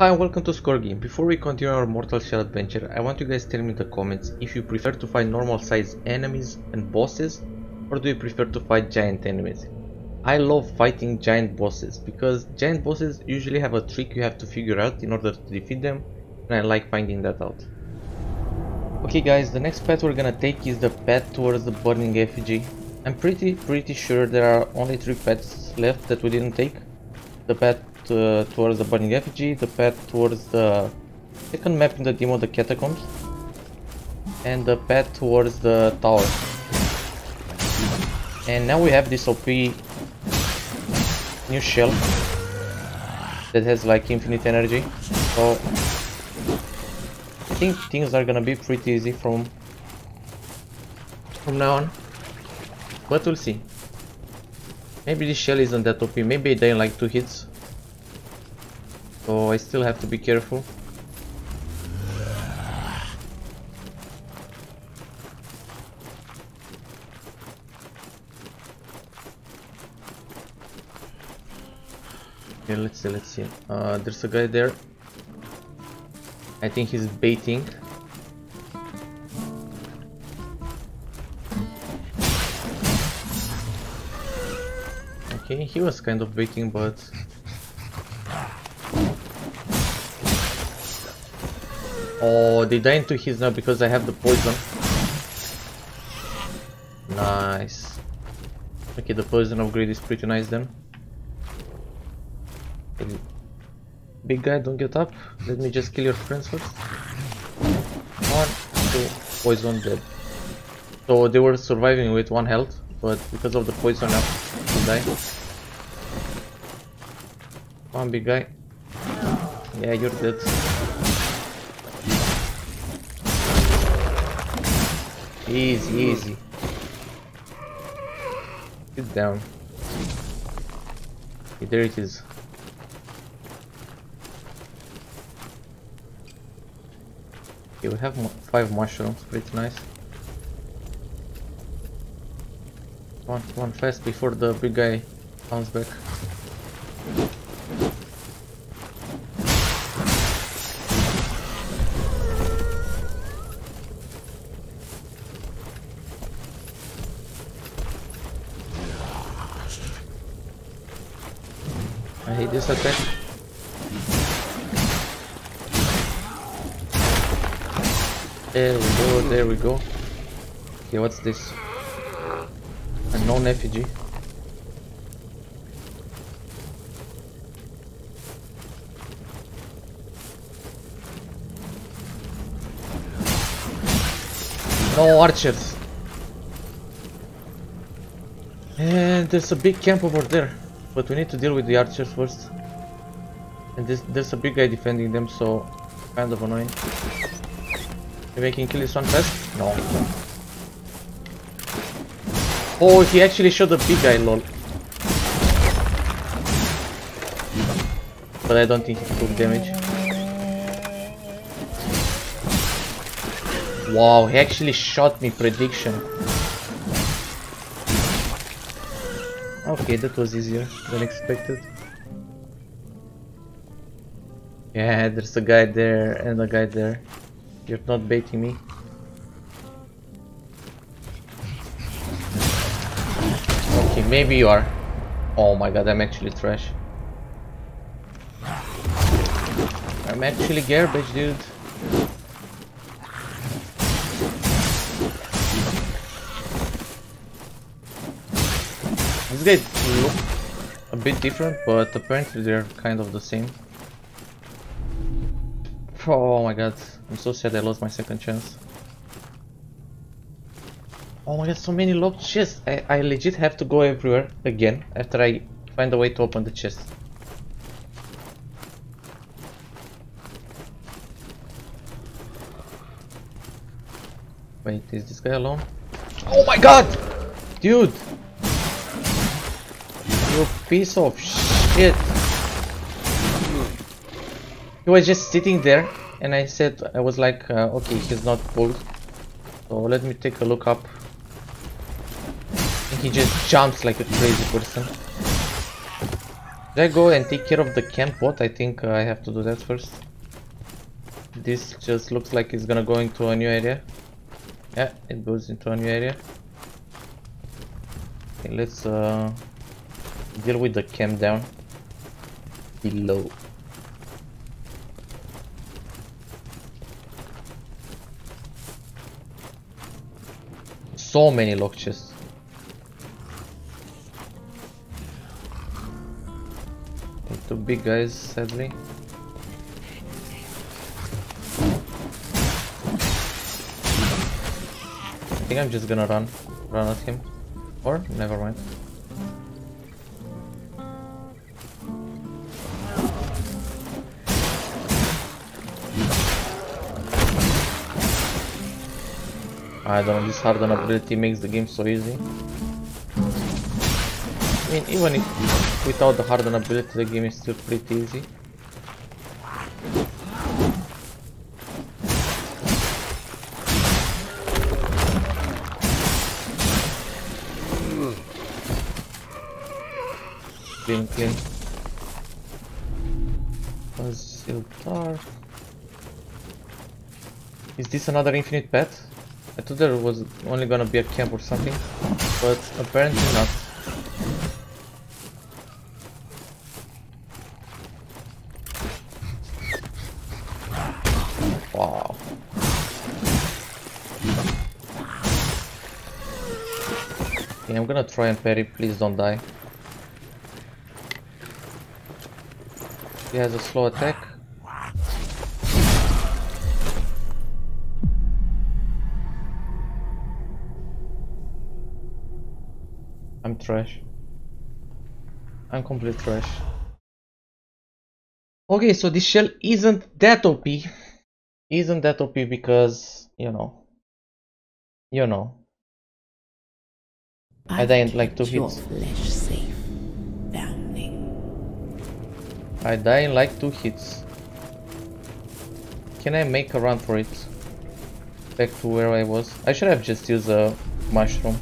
Hi and welcome to Scorgy. Before we continue our Mortal Shell adventure, I want you guys to tell me in the comments if you prefer to fight normal sized enemies and bosses or do you prefer to fight giant enemies. I love fighting giant bosses because giant bosses usually have a trick you have to figure out in order to defeat them and I like finding that out. Okay guys, the next path we're gonna take is the path towards the burning effigy. I'm pretty pretty sure there are only three paths left that we didn't take. The path uh, towards the burning effigy, the path towards the second map in the demo, the catacombs, and the path towards the tower. And now we have this OP new shell that has like infinite energy. So I think things are gonna be pretty easy from from now on. But we'll see. Maybe this shell isn't that OP, maybe I die in like two hits. So I still have to be careful. Okay, let's see, let's see. Uh, there's a guy there. I think he's baiting. Okay, he was kind of baiting, but Oh, they die into his now because I have the poison. Nice. Okay, the poison upgrade is pretty nice then. Big guy, don't get up. Let me just kill your friends first. One, two, poison dead. So they were surviving with one health, but because of the poison now, they die. One big guy. Yeah, you're dead. Easy, easy. Get down. Okay, there it is. Okay, we have five mushrooms, pretty nice. One, one fast before the big guy comes back. Hate. There we go, there we go. Okay, what's this? A non-effigy. No archers. And there's a big camp over there. But we need to deal with the archers first. And this, there's a big guy defending them, so kind of annoying. Maybe I can kill this one fast? No. Oh, he actually shot the big guy, lol. But I don't think he took damage. Wow, he actually shot me prediction. Okay, that was easier than expected. Yeah, there's a guy there and a guy there. You're not baiting me. Okay, maybe you are. Oh my god, I'm actually trash. I'm actually garbage, dude. These guys look a bit different, but apparently they're kind of the same. Oh my god, I'm so sad I lost my second chance. Oh my god, so many locked chests. I, I legit have to go everywhere again after I find a way to open the chest. Wait, is this guy alone? Oh my god! Dude! You piece of shit! He was just sitting there and I said, I was like, uh, okay, he's not pulled. So let me take a look up. And he just jumps like a crazy person. Should I go and take care of the camp bot? I think uh, I have to do that first. This just looks like it's gonna go into a new area. Yeah, it goes into a new area. Okay, let's uh, deal with the camp down below. So many lock chests. Two big guys, sadly. I think I'm just gonna run, run at him. Or, never mind. I don't know, this harden ability makes the game so easy. I mean, even if without the harden ability, the game is still pretty easy. Clean, clean. Siltar. Is this another infinite path? I thought there was only gonna be a camp or something, but apparently not. Wow. Okay, I'm gonna try and parry, please don't die. He has a slow attack. Trash. I'm complete trash. Okay, so this shell isn't that OP. Isn't that OP because, you know. You know. I die in like two hits. I die in like two hits. Can I make a run for it? Back to where I was. I should have just used a mushroom.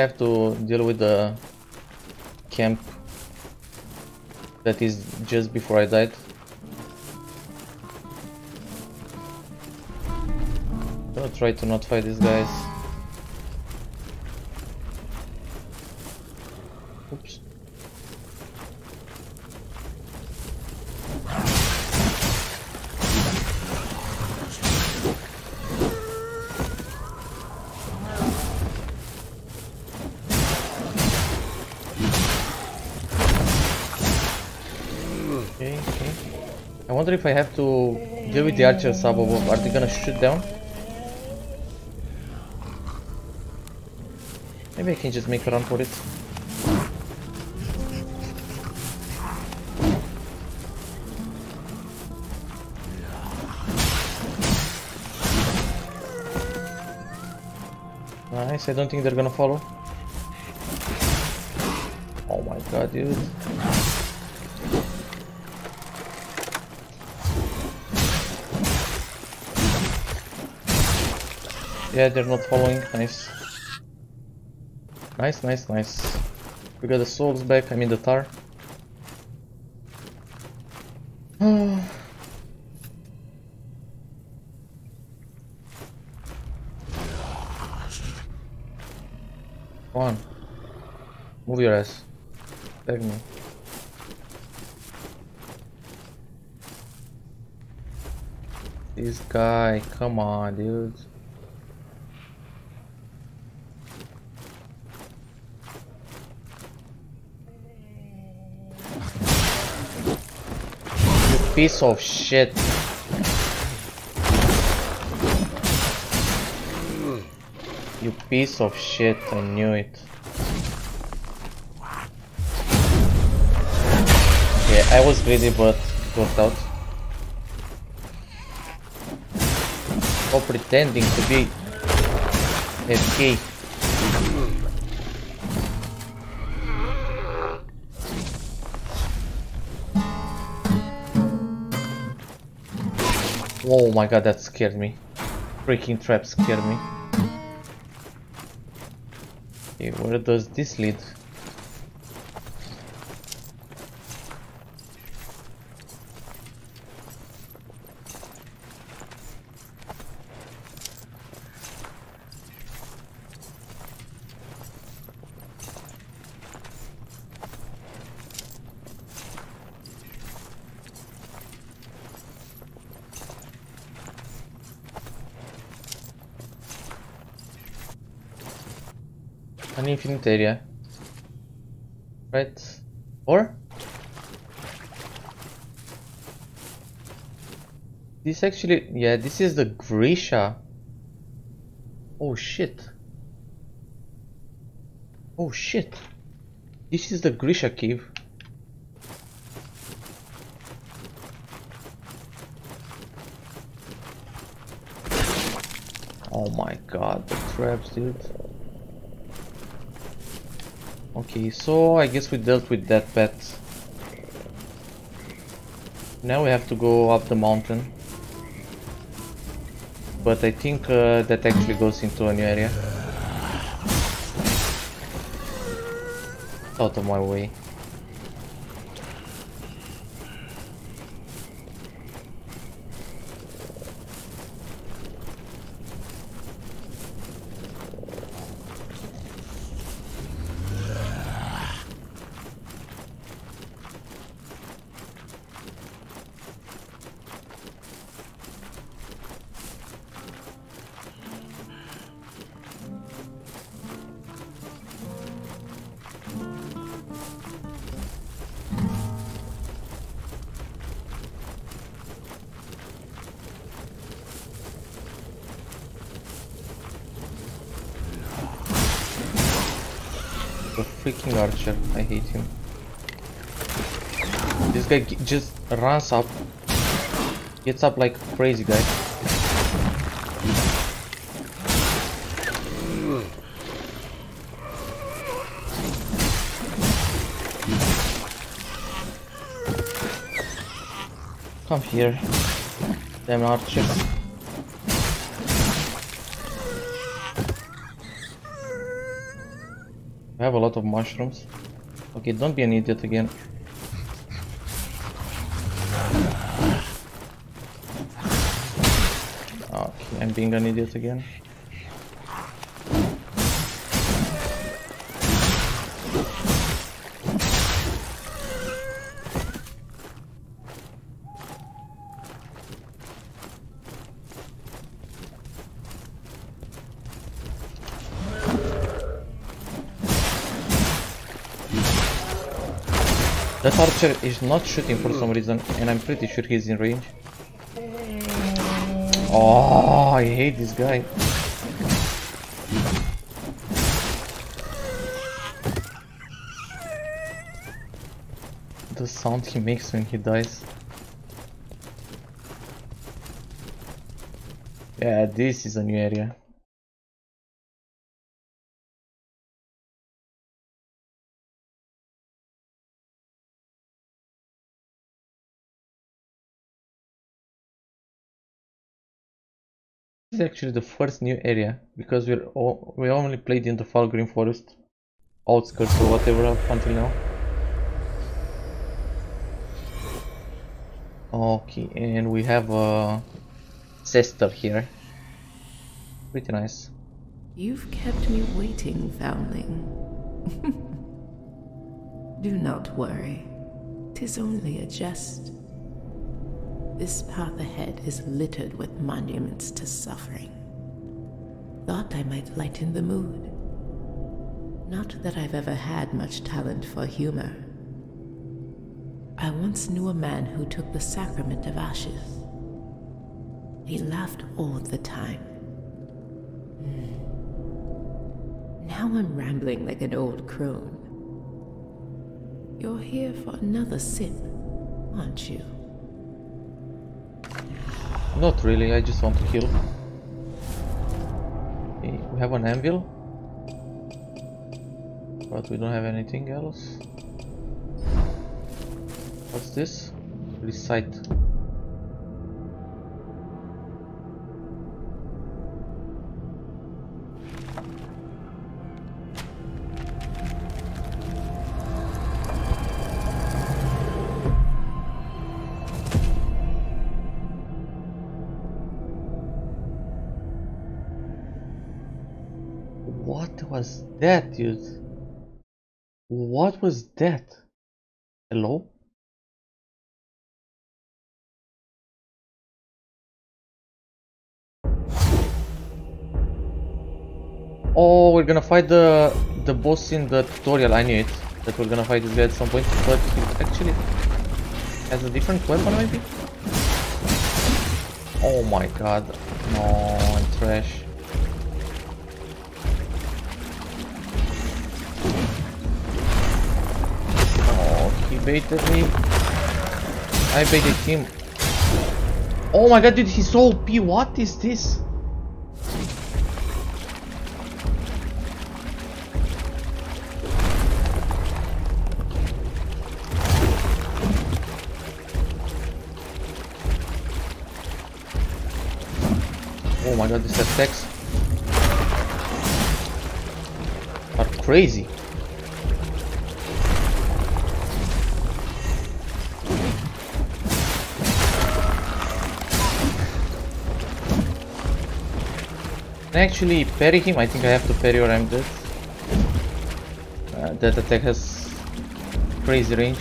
Have to deal with the camp that is just before I died. Gonna try to not fight these guys. Wonder if I have to deal with the archers up above. Are they gonna shoot down? Maybe I can just make a run for it. Nice, I don't think they're gonna follow. Oh my god, dude. Yeah, they're not following. Nice. Nice, nice, nice. We got the souls back, I mean the tar. Come on. Move your ass. Tag me. This guy, come on, dude. Piece of shit. You piece of shit, I knew it. Yeah, I was greedy, but it worked out. Or pretending to be a FK. Oh my god, that scared me. Freaking trap scared me. Okay, where does this lead? An infinite area. Right? Or? This actually yeah this is the Grisha. Oh shit. Oh shit. This is the Grisha cave. Oh my god the traps dude Okay, so I guess we dealt with that pet. Now we have to go up the mountain. But I think uh, that actually goes into a new area. Out of my way. Freaking archer, I hate him. This guy just runs up, gets up like crazy guy. Come here, damn archer. I have a lot of mushrooms. Okay, don't be an idiot again. Okay, I'm being an idiot again. Archer is not shooting for some reason, and I'm pretty sure he's in range. Oh, I hate this guy. The sound he makes when he dies. Yeah, this is a new area. Is actually the first new area because we're all, we only played in the Fallgrim Forest outskirts or whatever until now. Okay, and we have uh, a sister here. Pretty nice. You've kept me waiting, foundling. Do not worry. Tis only a jest. This path ahead is littered with monuments to suffering. Thought I might lighten the mood. Not that I've ever had much talent for humor. I once knew a man who took the sacrament of ashes. He laughed all the time. Hmm. Now I'm rambling like an old crone. You're here for another sip. aren't you? Not really, I just want to kill. Okay, eh, we have an anvil. But we don't have anything else. What's this? Recite. Was that, dude? What was that? Hello? Oh, we're gonna fight the the boss in the tutorial. I knew it. That we're gonna fight this guy at some point, but he actually has a different weapon, maybe. Oh my god! No, I'm trash. Baited me. I baited him. Oh my god, dude, he's so OP. What is this? Oh my god, these attacks are crazy. Actually parry him? I think I have to parry or I'm dead. Uh, that attack has crazy range.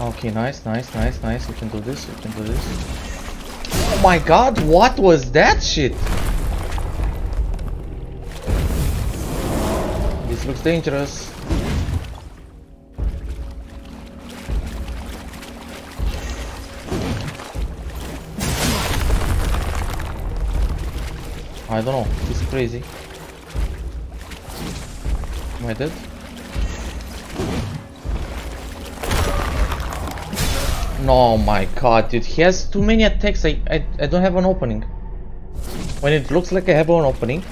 Okay, nice, nice, nice, nice. We can do this, we can do this. Oh my god, what was that shit? This looks dangerous. I don't know, it's crazy. Am I dead? No, my god, dude, he has too many attacks. I, I, I don't have an opening. When it looks like I have an opening,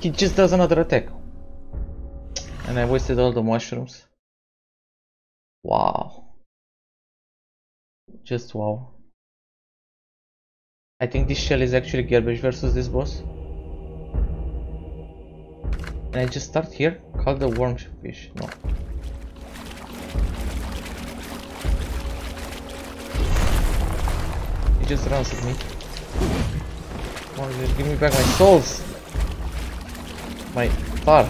he just does another attack. And I wasted all the mushrooms. Wow. Just wow. I think this shell is actually garbage versus this boss. And I just start here? Call the wormfish. No. He just runs at me. Come on, just give me back my souls! My bar.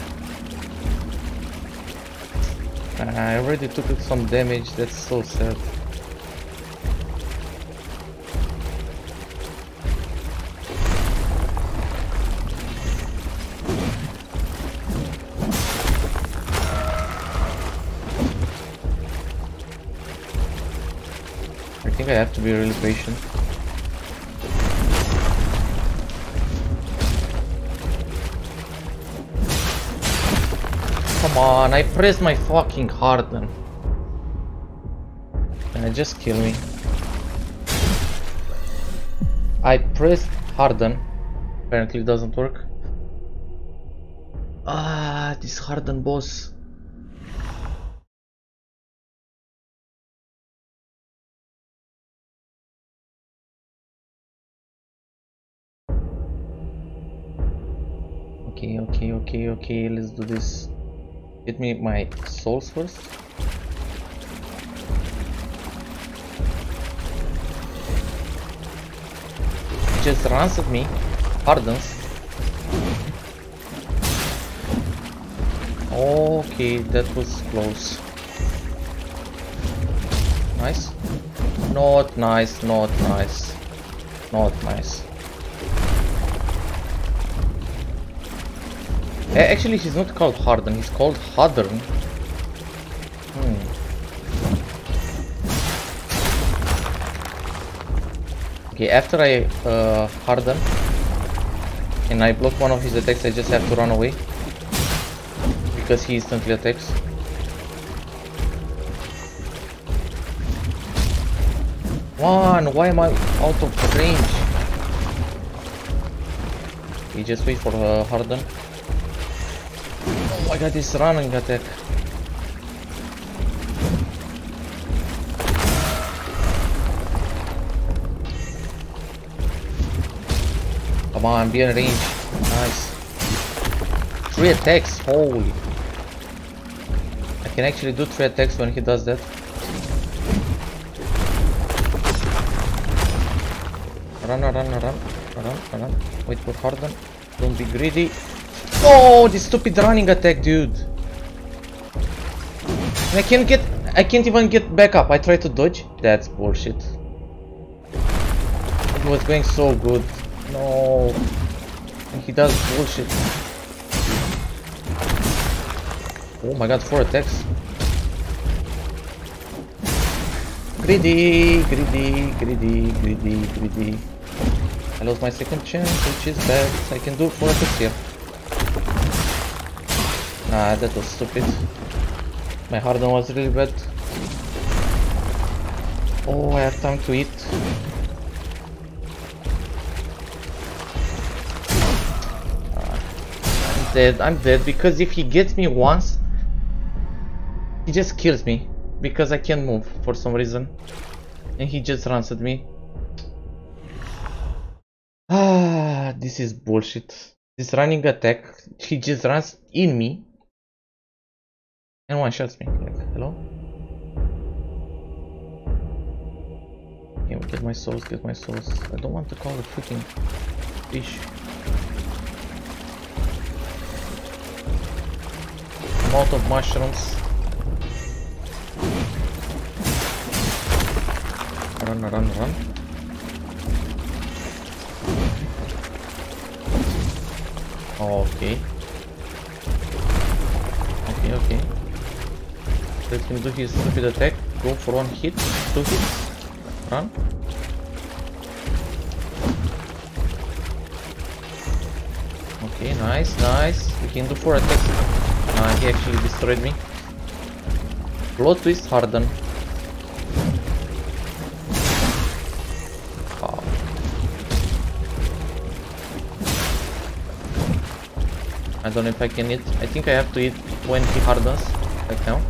Ah, I already took some damage, that's so sad. Be really patient. Come on, I pressed my fucking harden. And it just kill me. I pressed harden. Apparently it doesn't work. Ah, this harden boss. Okay, okay, let's do this. Get me my souls first. Just runs at me, pardons Okay, that was close. Nice. Not nice, not nice. Not nice. Actually, he's not called Harden, he's called Hadern. Hmm. Okay, after I uh, harden, and I block one of his attacks, I just have to run away. Because he instantly attacks. One, why am I out of range? We just wait for uh, Harden. My god, this running attack. Come on, be in range. Nice. Three attacks, holy. I can actually do three attacks when he does that. Run, run, run, run, run, run. Wait for Harden. Don't be greedy. Oh, this stupid running attack, dude. I can't get, I can't even get back up. I tried to dodge. That's bullshit. It was going so good. No. And he does bullshit. Oh my god, four attacks. Greedy, greedy, greedy, greedy, greedy. I lost my second chance, which is bad. I can do four attacks here. Ah, that was stupid. My Harden was really bad. Oh, I have time to eat. I'm dead, I'm dead, because if he gets me once, he just kills me. Because I can't move for some reason. And he just runs at me. Ah, this is bullshit. This running attack, he just runs in me. And one shots me. Like, hello? Okay, get my souls, get my souls. I don't want to call it freaking fish. I'm of mushrooms. Run, run, run. Okay. Okay, okay. Let him do his stupid attack. Go for one hit, two hits. Run. Okay, nice, nice. We can do four attacks. Nah, he actually destroyed me. Plot twist harden. Wow. I don't know if I can eat. I think I have to eat when he hardens. Like now.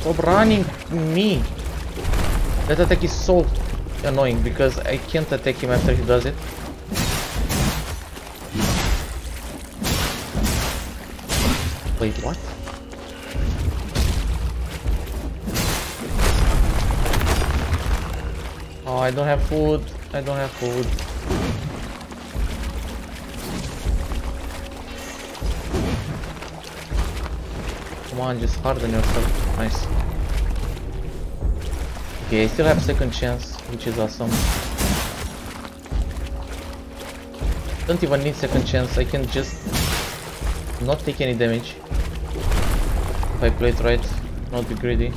Stop running me! That attack is so annoying because I can't attack him after he does it. Wait, what? Oh, I don't have food. I don't have food. On, just harden yourself. Nice. Okay, I still have second chance, which is awesome. Don't even need second chance, I can just not take any damage. If I play it right, not be greedy.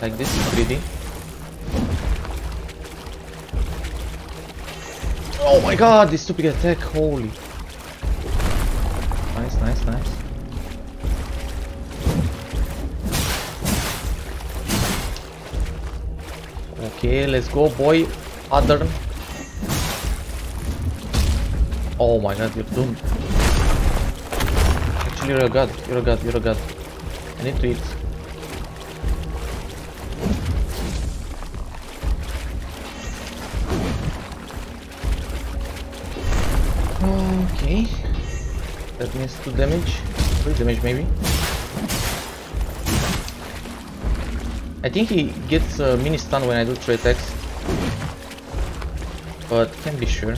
Like this is greedy. Oh my god, this stupid attack, holy. Nice. Okay, let's go, boy. Other. Oh my god, you're doomed. Actually, you're a god. You're a god. You're a god. I need to eat. Okay. That means 2 damage. 3 damage maybe. I think he gets a mini stun when I do 3 attacks. But can't be sure.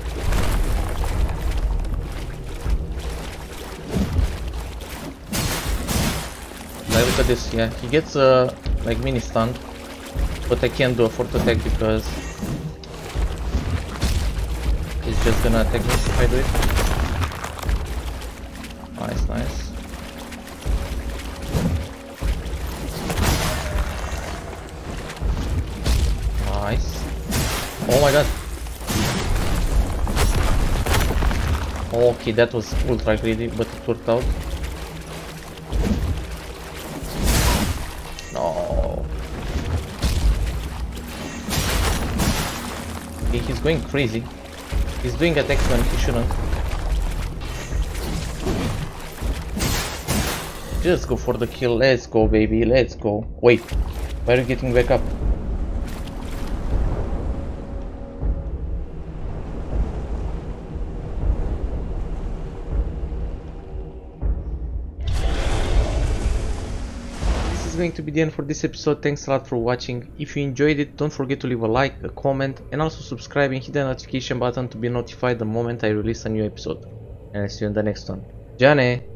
Like look at this, yeah, he gets a like mini stun. But I can't do a fourth attack because he's just gonna attack me if I do it. Nice, nice. Nice. Oh my god. Okay, that was ultra greedy, but it worked out. No. Okay, he's going crazy. He's doing attacks when he shouldn't. Just go for the kill. Let's go, baby. Let's go. Wait. Why are you getting back up? This is going to be the end for this episode. Thanks a lot for watching. If you enjoyed it, don't forget to leave a like, a comment, and also subscribe and hit the notification button to be notified the moment I release a new episode. And I'll see you in the next one. Jane!